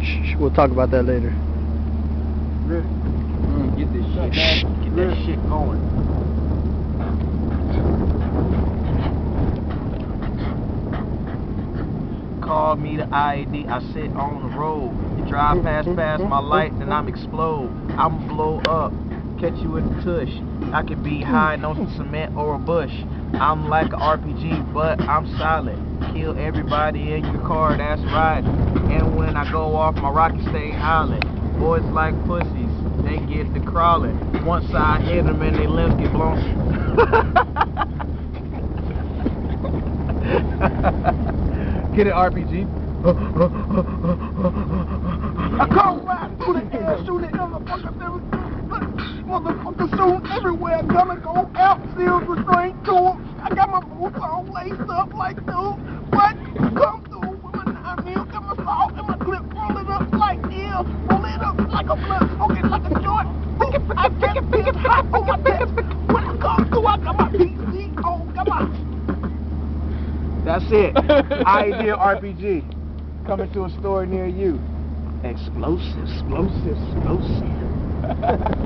shh, shh, we'll talk about that later. Ready? Mm. Get this shit, get that shit going. Call me the IED, I sit on the road. You drive past past my light, then I'm explode. I'm blow up, catch you with a tush. I could be hmm. hiding on some cement or a bush. I'm like an RPG, but I'm silent. Kill everybody in your car that's right. And when I go off, my rocket stay howling. Boys like pussies, they get to crawling. Once I hit them and they limbs get blown. Get it, RPG. I come right through the air, shooting motherfuckers every motherfuckers shooting everywhere. Gonna go out, seals restraint to 'em. I got my boots all laced up like dude. What? Come through with my nine mil, got my salt and my clip rolling up like ill, rolling up like a blunt, smoking like a joint. Ooh, I get this hot on my desk. When I come through, I got my PC on, got my That's it. IED RPG. Coming to a store near you. Explosive, explosive, explosive.